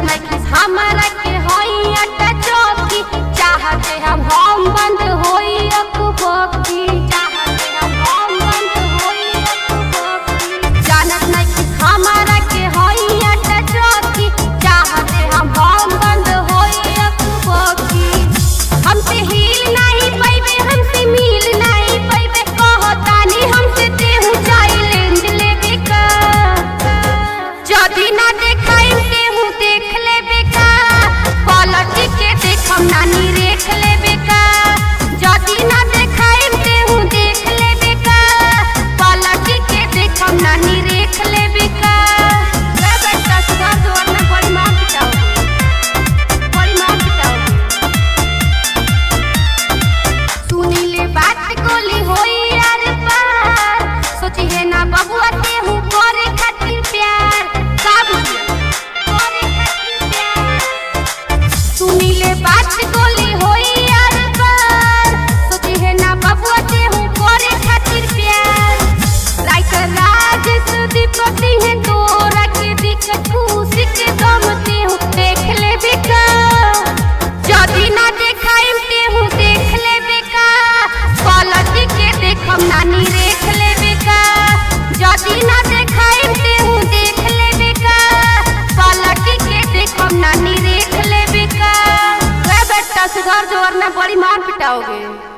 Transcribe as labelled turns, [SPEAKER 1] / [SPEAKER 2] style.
[SPEAKER 1] हमारा के होई चाहते हम हम खले वरना बड़ी मार पिटाओगे।